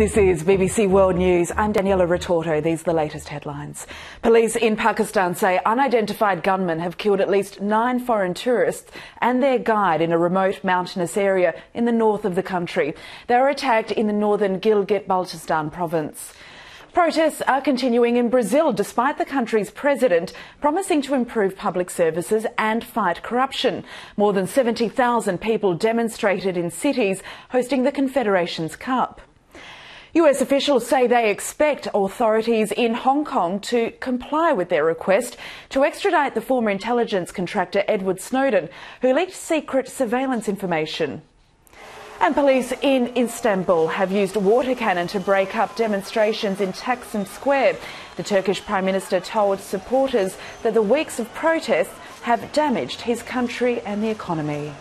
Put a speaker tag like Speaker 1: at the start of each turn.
Speaker 1: This is BBC World News. I'm Daniela Ritorto. These are the latest headlines. Police in Pakistan say unidentified gunmen have killed at least nine foreign tourists and their guide in a remote mountainous area in the north of the country. They were attacked in the northern Gilgit-Baltistan province. Protests are continuing in Brazil despite the country's president promising to improve public services and fight corruption. More than 70,000 people demonstrated in cities hosting the Confederations Cup. US officials say they expect authorities in Hong Kong to comply with their request to extradite the former intelligence contractor Edward Snowden, who leaked secret surveillance information. And police in Istanbul have used water cannon to break up demonstrations in Taksim Square. The Turkish Prime Minister told supporters that the weeks of protests have damaged his country and the economy.